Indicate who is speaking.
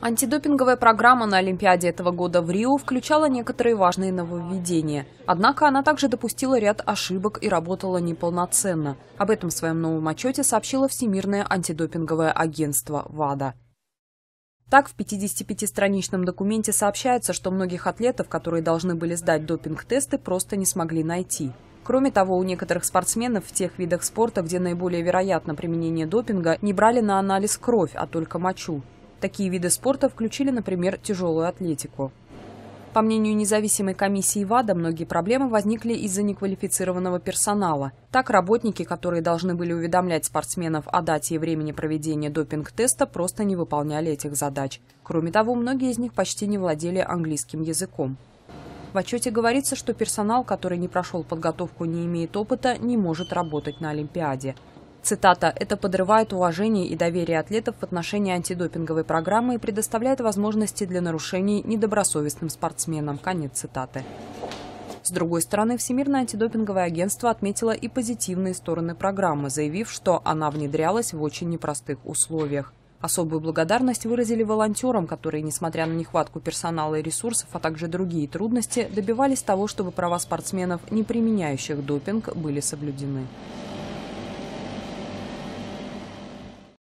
Speaker 1: Антидопинговая программа на Олимпиаде этого года в Рио включала некоторые важные нововведения. Однако она также допустила ряд ошибок и работала неполноценно. Об этом в своем новом отчете сообщило Всемирное антидопинговое агентство ВАДА. Так, в 55-страничном документе сообщается, что многих атлетов, которые должны были сдать допинг-тесты, просто не смогли найти. Кроме того, у некоторых спортсменов в тех видах спорта, где наиболее вероятно применение допинга, не брали на анализ кровь, а только мочу. Такие виды спорта включили, например, тяжелую атлетику. По мнению независимой комиссии ВАДА, многие проблемы возникли из-за неквалифицированного персонала. Так, работники, которые должны были уведомлять спортсменов о дате и времени проведения допинг-теста, просто не выполняли этих задач. Кроме того, многие из них почти не владели английским языком. В отчете говорится, что персонал, который не прошел подготовку, не имеет опыта, не может работать на Олимпиаде. Цитата «Это подрывает уважение и доверие атлетов в отношении антидопинговой программы и предоставляет возможности для нарушений недобросовестным спортсменам». Конец цитаты. С другой стороны, Всемирное антидопинговое агентство отметило и позитивные стороны программы, заявив, что она внедрялась в очень непростых условиях. Особую благодарность выразили волонтерам, которые, несмотря на нехватку персонала и ресурсов, а также другие трудности, добивались того, чтобы права спортсменов, не применяющих допинг, были соблюдены.